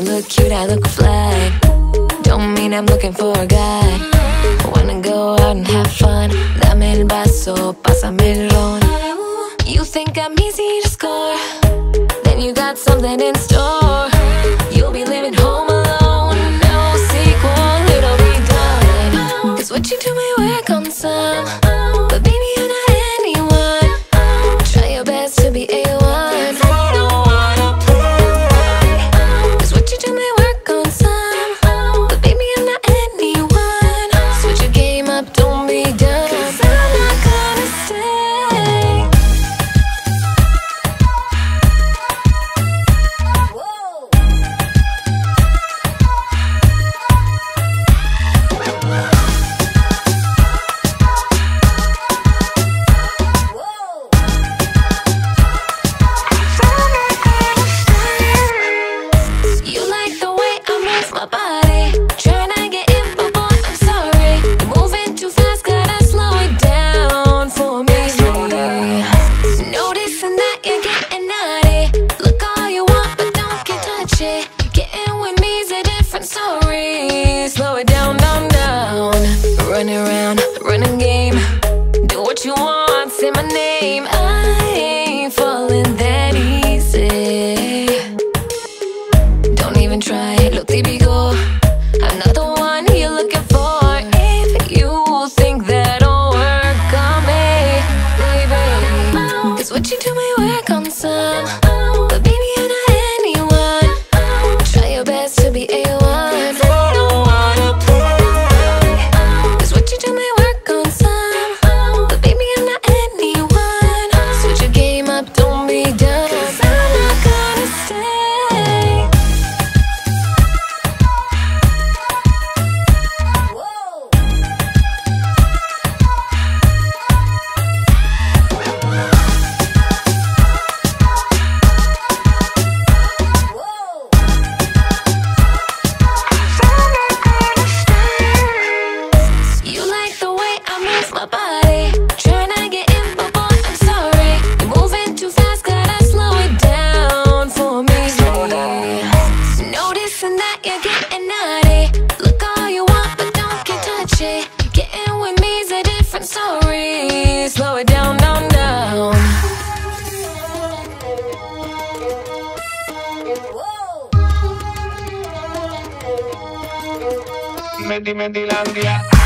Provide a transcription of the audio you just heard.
I look cute, I look fly. Don't mean I'm looking for a guy. I wanna go out and have fun. Dame el vaso, pásame el ron. You think I'm easy to score? Then you got something in store. You'll be living home alone. No sequel, it'll be done. Cause what you do may work on some. Around, running game. Do what you want, say my name. I ain't falling that easy. Don't even try, lo típico. I'm not the one you're looking for. If you think that'll work on me, baby. Cause what you do may work on some. But baby, you're not anyone. Try your best to be A1. Meti Metilandia.